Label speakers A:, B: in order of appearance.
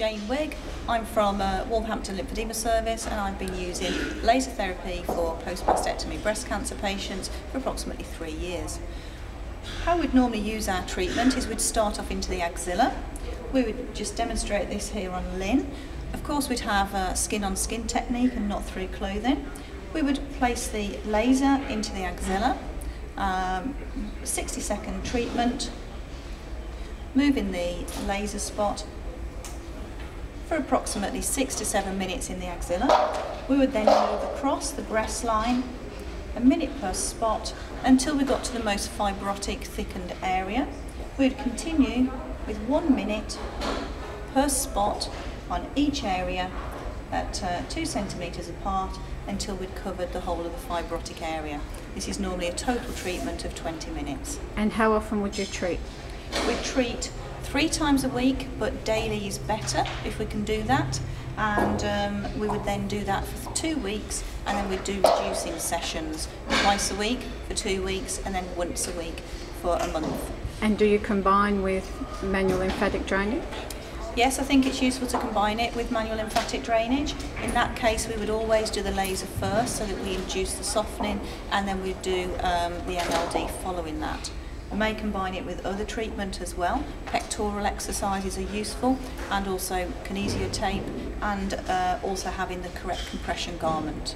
A: Jane Wigg. I'm from uh, Wolverhampton Lymphedema Service and I've been using laser therapy for post-mastectomy breast cancer patients for approximately three years. How we'd normally use our treatment is we'd start off into the axilla. We would just demonstrate this here on Lynn. Of course we'd have a skin on skin technique and not through clothing. We would place the laser into the axilla, um, 60 second treatment, moving the laser spot for approximately six to seven minutes in the axilla. We would then move across the breast line, a minute per spot, until we got to the most fibrotic thickened area. We would continue with one minute per spot on each area at uh, two centimetres apart until we'd covered the whole of the fibrotic area. This is normally a total treatment of 20 minutes.
B: And how often would you treat?
A: We treat three times a week, but daily is better if we can do that. And um, we would then do that for two weeks, and then we'd do reducing sessions twice a week for two weeks, and then once a week for a month.
B: And do you combine with manual lymphatic drainage?
A: Yes, I think it's useful to combine it with manual lymphatic drainage. In that case, we would always do the laser first so that we induce the softening, and then we'd do um, the MLD following that. We may combine it with other treatment as well. Pectoral exercises are useful and also kinesio tape and uh, also having the correct compression garment.